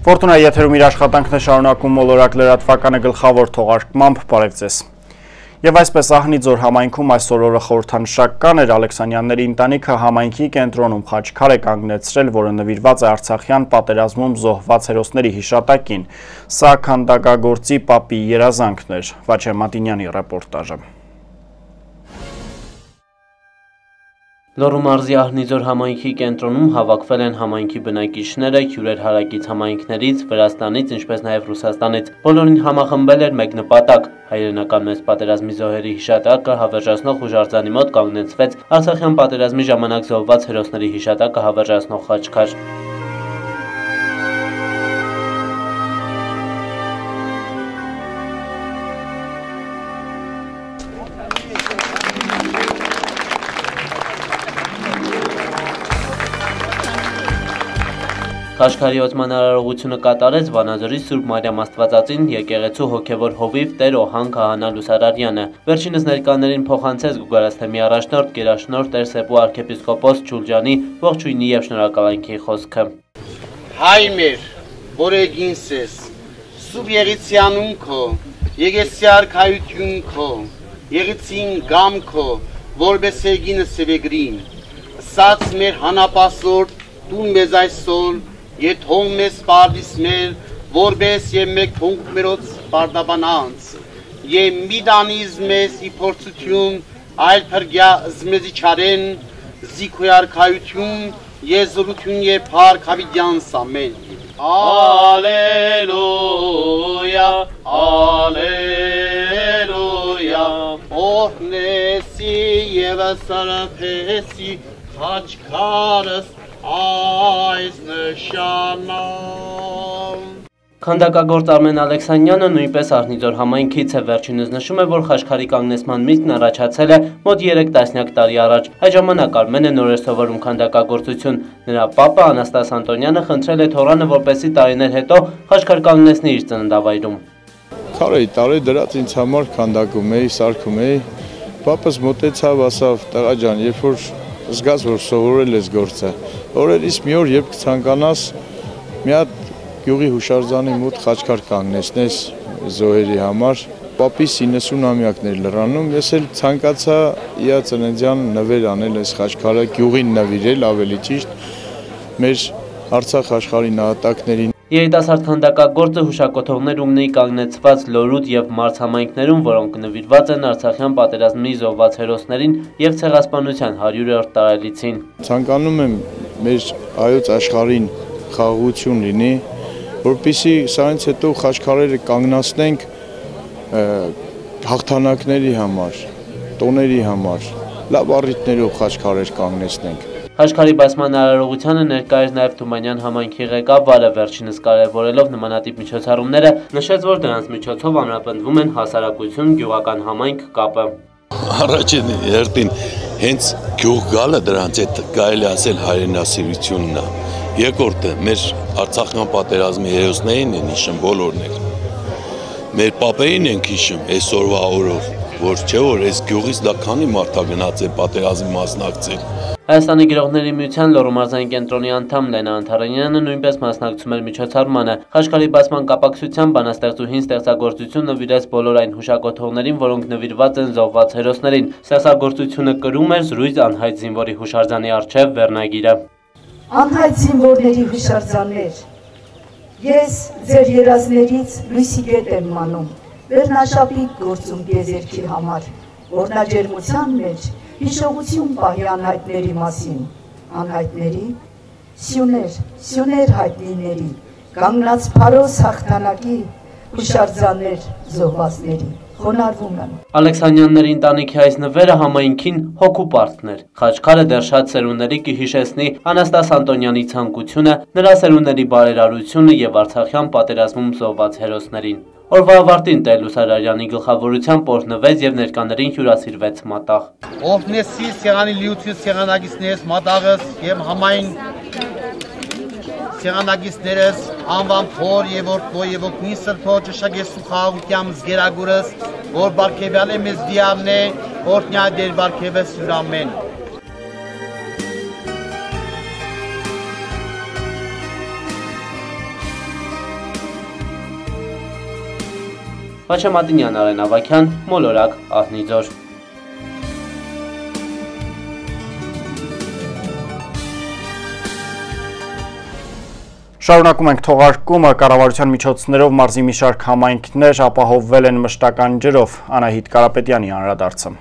Ֆորտունա եթերում իր աշխատանքն է շարունակում մոլորակ լրատվականը գլխավոր թողարկմամբ բարև ձեզ։ Եվ այսպես ահնի ձոր համայնքում այսօր օրը խորհրդանշական էր Ալեքսանյանների ընտանիքը համայնքի կենտրոնում խաչքար է կանգնեցրել, որը նվիրված է Արցախյան պատերազմում զոհված հերոսների հիշատակին։ Սա քանդակագործի պապի երազանքն էր։ Վաչե Մատինյանի ռեպորտաժը։ Լոռու մարզի Ահնիձոր համայնքի կենտրոնում հավաքվել են համայնքի բնակիչները հյուրեր հարակից համայնքներից, Վրաստանից, ինչպես նաև Ռուսաստանից։ Բոլորին համախմբել էր մեկ նպատակ՝ հայրենական մեծ պատերազմի զոհերի հիշատակը հավերժացնող հուժարձանի մոտ կանգնեցվեց Արցախյան պատերազմի ժամանակ զոհված հերոսների հիշատակը հավերժացնող խաչքար։ Խաչքարիոցման արարողությունը կատարեց Վանաձորի Սուրբ Մարիամ Աստվածածին եկեղեցու հոգևոր հովիվ Տեր Օհան Քահանա Լուսարարյանը։ Վերջինս ներկաներին փոխանցեց Գուգարասթեմի առաջնորդ Գերաշնորհ Տեր Սեպու arczepiskopos Ջուլջանի ողջույնի եւ շնորհակալանքի խոսքը։ Հայ մեր, որեգինսես, սուբ եղիցյանուն քո, եղեսի արքայություն քո, եղիցին գամ քո, որպես եղինը սևեգրին, սած մեր հանապասորդ, տուն մեզ այսօր, եթոմ մեզ պարդիս մեր, որբես և մեկ թունք մերոց պարդաբանանց, և մի դանիզ մեզ իպորցություն, այլ պրգյա զմեզի չարեն, զիքոյ արքայություն, եզորություն և պարք հավիդյանս ամեն։ Ալելույա, ալելույա, օրնեսի և սարապեսի, խաչքարս այս նշանալ։ Քանդակագործ Արմեն Ալեքսանյանը նույնպես Արնիձոր համայնքից է վերջինս նշում է, որ խաչքարի կանգնեցման միտքն առաջացել է մոտ 3 տասնյակ տարի առաջ։ Այդ ժամանակ Արմենը նոր էր սովորում քանդակագործություն։ Նրա պապը Անաստաս Անտոնյանը խնդրել է Թորանը, որպեսի տարիներ հետո խաչքար կանգնեցնի իր ծննդավայրում։ Քարեի տարի դրած ինձ համար քանդակում էի, սարքում էի։ Պապս մոտեցավ, ասավ՝ «Տղա ջան, երբ որ զգաս, որ սովորել ես գործը, օրերից մի օր երբ կցանկանաս մի հատ գյուղի հուշարձանի մոտ խաչքար կանգնեցնես զոհերի համար պապիս 90-ամյակներ լրանում, ես էլ ցանկացա իա ծննդյան նվեր անել այս խաչքարը գյուղին նվիրել ավելի ճիշտ մեր Արցախ աշխարհի նահատակներին Երիտասարդ քանդակագործը հուշակոթողներ ունի կանգնեցված Լորուտ եւ Մարց համայնքներում, որոնք նվիրված են Արցախյան պատերազմի զոհված հերոսներին եւ ցեղասպանության 100-րդ տարելիցին։ Ցանկանում եմ մեր հայոց աշխարհին խաղաղություն լինի, որpիսի սրանից հետո խաչքարերը կանգնացնենք հաղթանակների համար, տոների համար, լավ առիթներով խաչքարեր կանգնեցնենք։ Խաչքարի բացման արարողությանը ներկա էր նաև Թումանյան համայնքի ղեկավարը, վերջինս կարևորելով նմանատիպ միջոցառումները, նշեց, որ դրանց միջոցով ամրապնդվում են հասարակություն, գյուղական համայնք կապը։ Առաջին հերթին հենց գյուղ գալը դրանց այդ կարելի ասել հայրենասիրությունն է։ Երկրորդը մեր Արցախյան պատերազմի հերոսներին են հիշում բոլորն էլ։ Մեր պապերին ենք հիշում այսօրվա օրով, որ չէ որ այս գյուղից դա քանի մարդ է գնաց է պատերազմի մասնակցել։ Հայաստանի գրողների միության Լոռումարզային կենտրոնի անդամ Լենա Անթարանյանը նույնպես մասնակցում էր միջոցառմանը։ Խաչքարի բացման կապակցությամբ բանաստեղծուհին ստեղծագործություն նվիրեց բոլոր այն հուշակոթողներին, որոնք նվիրված են զոհված հերոսներին։ Ստեղծագործությունը կրում էր զրույց անհայտ զինվորի հուշարձանի արչև վերնագիրը։ Անհայտ զինվորների հուշարձաններ։ Ես ձեր երազներից լույսի գետ եմ մանում։ Վերնաշապիկ գործում գեզերքի համար, որնաջերմության մեջ հիշողություն պահի անհայտների մասին, անհայտների, սյուներ, սյուներ հայտնիների, կանգնած փարոս հաղթանակի, հուշարձաններ զոհվածների խոնարհվում եմ։ Ալեքսանյանների ընտանիքի այս նվերը համայնքին հոգու պարտներ։ Խաչքարը դեռ շատ սերունդների կհիշեցնի Անաստաս Անտոնյանի ցանկությունը, նրա սերունդների բարերարությունը եւ Արցախյան պատերազմում զոհված հերոսներին։ Օրվա ավարտին Տեր Լուսարարյանի գլխավորությամբ օրհնվեց եւ ներկաներին հյուրասիրվեց մատաղ։ Օրհնեսի սեղանի լիություն սեղանագիցներս մատաղս եւ համայն ցեղանագիստներս անվան փոր եւ օրքո եւ օգնի սրբո ճշագես ու խաղաղությամ զգերագուրս որ Բարքեվյալը մեզ դիամնե օրտնյա դեր Բարքևը սուրամեն Պաչամատինյան Արեն Ավակյան, Մոլորակ, Ահնիձոր։ Շարունակում ենք թողարկումը կառավարության միջոցներով մարզի մի շարք համայնքներ ապահովվել են մշտական ջրով։ Անահիտ Կարապետյանի անդրադարձը։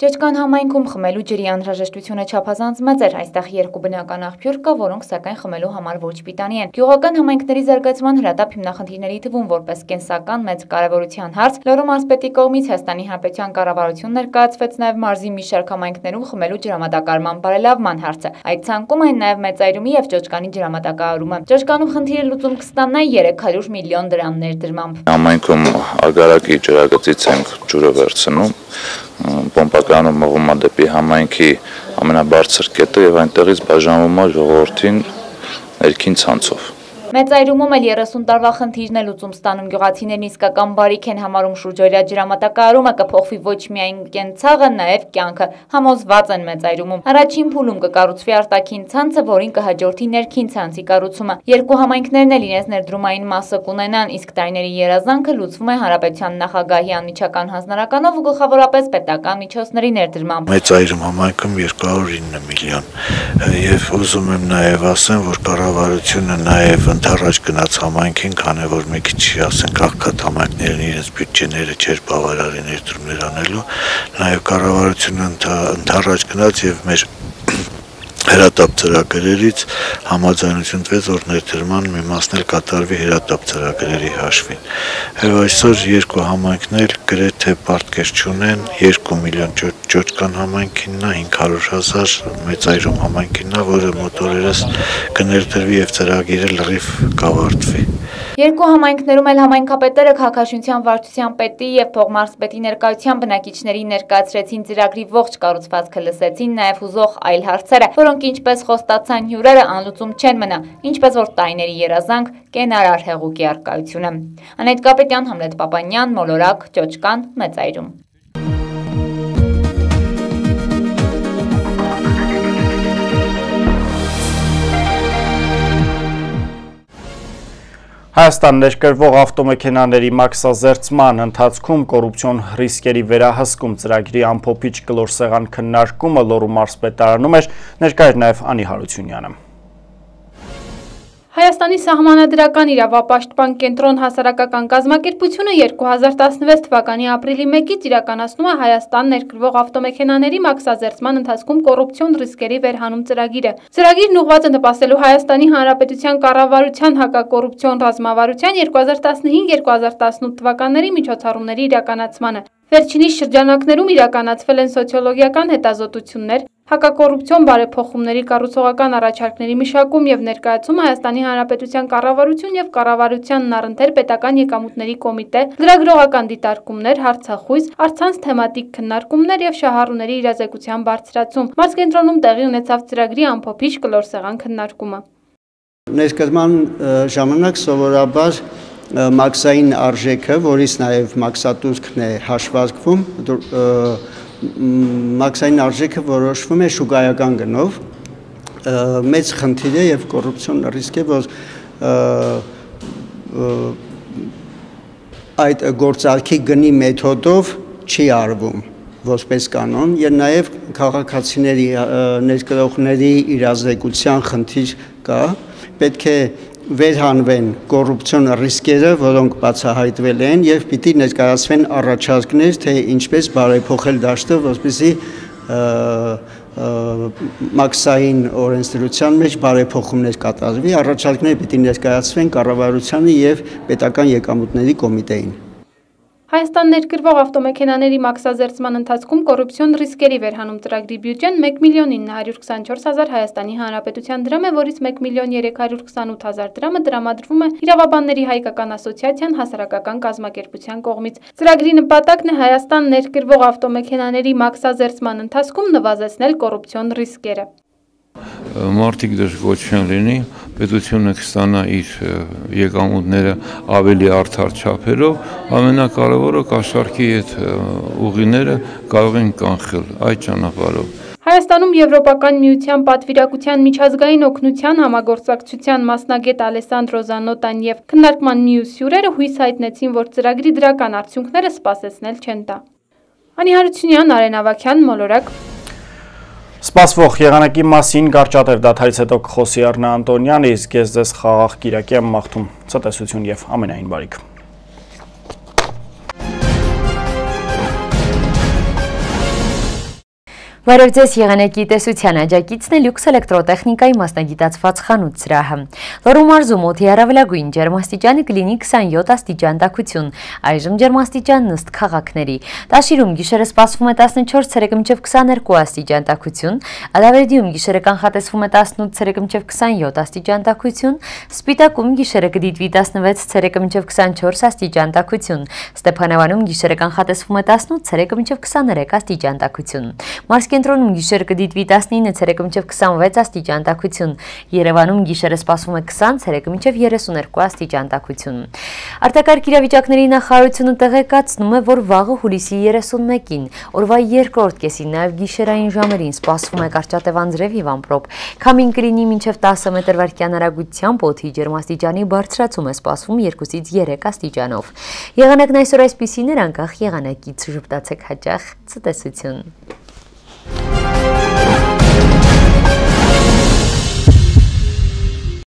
Ճեճկան համայնքում խմելու ջրի անհրաժեշտությունը չափազանց մեծ էր։ Այստեղ երկու բնական աղբյուր կա, որոնք սակայն խմելու համար ոչ պիտանի են։ Գյուղական համայնքների զարգացման հրատապ հիմնախնդիրների թվում որպես կենսական մեծ կարևորության հարց Լոռու մարզպետի կողմից Հայաստանի Հանրապետության կառավարություն ներկայացվեց նաև մարզի մի շարք համայնքներում խմելու ջրամատակարարման բարելավման հարցը։ Այդ ցանկում այն նաև մեծայրումի եւ ճոճկանի ջրամատակարարումը։ Ճոճկանում խնդիրը լուծում կստանա 300 միլիոն դրամ ներդրմամբ։ Համայնքում ագարակի ջրագծից ենք ջուրը վերցնում պոմպականում մղում է դեպի համայնքի ամենաբարձր կետը եւ այնտեղից բաժանվում է ժողովրդին ներքին ցանցով։ Մեծ այրումում էլ 30 տարվա խնդիրն է լուծում ստանում գյուղացիներն իսկական բարիք են համարում շուրջօրյա ջրամատակարարումը կփոխվի ոչ միայն կենցաղը, նաև կյանքը, համոզված են մեծ այրումում։ Առաջին փուլում կկառուցվի արտաքին ցանցը, որին կհաջորդի ներքին ցանցի կառուցումը։ Երկու համայնքներն էլ իրենց ներդրումային մասը կունենան, իսկ տարիների երազանքը լուծվում է Հանրապետության նախագահի անմիջական հանձնարարականով ու գլխավորապես պետական միջոցների ներդրմամբ։ Մեծ այրում համայնքում 209 միլիոն եւ ուզում եմ նաեւ ասեմ, որ կառավարությունը նաեւ ընդառաջ գնաց համայնքին, քանի որ մի քիչ ասենք աղքատ համայնքներն իրենց բյուջեները չէր բավարարի ներդրումներ անելու, նաև կառավարությունը ընդառաջ գնաց եւ մեր հրատապ ծրագրերից համաձայնություն տվեց, որ ներդրման մի մասն էլ կատարվի հրատապ ծրագրերի հաշվին։ Եվ այսօր երկու համայնքներ գրեթե պարտքեր չունեն, 2 միլիոն ճոճկան համայնքինն է, 500 հազար մեծայրում համայնքինն է, որը մոտորերս կներդրվի եւ ծրագիրը լրիվ կավարտվի։ Երկու համայնքներում էլ համայնքապետերը քաղաքաշինության վարչության պետի եւ փողմարզպետի ներկայության բնակիչների ներկայացրեցին ծրագրի ողջ կառուցվածքը լսեցին նաեւ հուզող այլ հարցերը, որոնք ինչպես խոստացան հյուրերը անլուծում չեն մնա, ինչպես որ տարիների երազանք կենարար հեղուկի արկայությունը։ Անետ Կապետյան, Համլետ Պապանյան, Մոլորակ, Ճոճկան, Մեծայրում։ Հայաստան ներկրվող ավտոմեքենաների մաքսազերծման ընթացքում կորուպցիոն ռիսկերի վերահսկում ծրագրի ամփոփիչ կլոր սեղան քննարկումը Լոռու մարզպետարանում էր, ներկա էր նաև Անի Հարությունյանը։ Հայաստանի սահմանադրական իրավապաշտպան կենտրոն հասարակական կազմակերպությունը 2016 թվականի ապրիլի 1-ից իրականացնում է Հայաստան ներկրվող ավտոմեքենաների մաքսազերծման ընթացքում կոռուպցիոն ռիսկերի վերհանում ծրագիրը։ Ծրագիրն ուղղված է նպաստելու Հայաստանի Հանրապետության կառավարության հակակոռուպցիոն ռազմավարության 2015-2018 թվականների միջոցառումների իրականացմանը։ Վերջինիս շրջանակներում իրականացվել են սոցիոլոգիական հետազոտություններ, հակակոռուպցիոն բարեփոխումների կառուցողական առաջարկների մշակում եւ ներկայացում Հայաստանի Հանրապետության կառավարություն եւ կառավարությանն առընթեր պետական եկամուտների կոմիտե, լրագրողական դիտարկումներ, հարցախույս, արցանց թեմատիկ քննարկումներ եւ շահառուների իրազեկության բարձրացում։ Մարզկենտրոնում տեղի ունեցավ ծրագրի ամփոփիչ կլորսեղան քննարկումը։ Ներկայացման ժամանակ սովորաբար մաքսային արժեքը, որից նաև մաքսատուրքն է հաշվարկվում, մաքսային արժեքը որոշվում է շուգայական գնով, մեծ խնդիր է եւ կոռուպցիոն ռիսկ է, որ այդ գործարքի գնի մեթոդով չի արվում որպես կանոն եւ նաեւ քաղաքացիների ներկրողների իրազեկության խնդիր կա պետք է վերհանվեն կոռուպցիոն ռիսկերը, որոնք բացահայտվել են եւ պիտի ներկայացվեն առաջարկներ, թե ինչպես բարեփոխել դաշտը, որպեսզի մաքսային օրենսդրության մեջ բարեփոխումներ կատարվի, առաջարկներ պիտի ներկայացվեն կառավարությանը եւ պետական եկամուտների կոմիտեին։ Հայաստան ներկրվող ավտոմեքենաների մաքսազերծման ընթացքում կոռուպցիոն ռիսկերի վերհանում ծրագրի բյուջեն 1 միլիոն 924 հազար Հայաստանի Հանրապետության դրամ է, որից 1 միլիոն 328 հազար դրամը տրամադրվում է Իրավաբանների հայկական ասոցիացիան հասարակական կազմակերպության կողմից։ Ծրագրի նպատակն է Հայաստան ներկրվող ավտոմեքենաների մաքսազերծման ընթացքում նվազեցնել կոռուպցիոն ռիսկերը մարդիկ չեն լինի, պետությունը կստանա իր եկամուտները ավելի արդար չափերով, ամենակարևորը կաշառքի այդ ուղիները կարող են կանխել այդ ճանապարհով։ Հայաստանում Եվրոպական միության պատվիրակության միջազգային օգնության համագործակցության մասնագետ Ալեսանդրո Զանոտան եւ քննարկման մյուս հյուրերը հույս հայտնեցին, որ ծրագրի դրական արդյունքները սպասեցնել չեն տա։ Անի Հարությունյան, Արեն Ավակյան, Մոլորակ Սպասվող եղանակի մասին կարճատև դաթարից հետո կխոսի Արնա Անտոնյանը, իսկ ես ձեզ խաղաղ կիրակի եմ մաղթում ցտեսություն եւ ամենայն բարիք։ Բարև ձեզ եղանեկի տեսության աջակիցն է լյուքս էլեկտրոտեխնիկայի մասնագիտացված խանութ սրահը։ Լոռու մարզում օդի առավելագույն ջերմաստիճանը կլինի 27 աստիճան տաքություն, այժմ ջերմաստիճանն ըստ քաղաքների։ Տաշիրում գիշերը սպասվում է 14 ցերեկմիջև 22 աստիճան տաքություն, Ալավերդիում գիշերը կանխատեսվում է 18 ցերեկմիջև 27 աստիճան տաքություն, Սպիտակում գիշերը կդիտվի 16 ցերեկմիջև 24 աստիճան տաքություն, Ստեփանավանում գիշերը կանխատեսվում է 18 ցերեկմիջև 23 աստիճան տաքություն։ Մարս կենտրոնում գիշերը կդիտվի 19 ցերեկը մինչև 26 աստիճան տաքություն։ Երևանում գիշերը սպասվում է 20 ցերեկը մինչև 32 աստիճան տաքություն։ Արտակարգ իրավիճակների նախարարությունը տեղեկացնում է, որ վաղը հուլիսի 31-ին օրվա երկրորդ կեսին նաև գիշերային ժամերին սպասվում է կարճատև անձրև եւ ամպրոպ։ Քամին կլինի մինչև 10 մետր վարկյան արագությամբ օդի ջերմաստիճանի բարձրացում է սպասվում 2-ից 3 աստիճանով։ Եղանակն այսօր այսպիսին էր անկախ եղանակից ժպտացեք հաճախ ցտեսություն։ Thank you.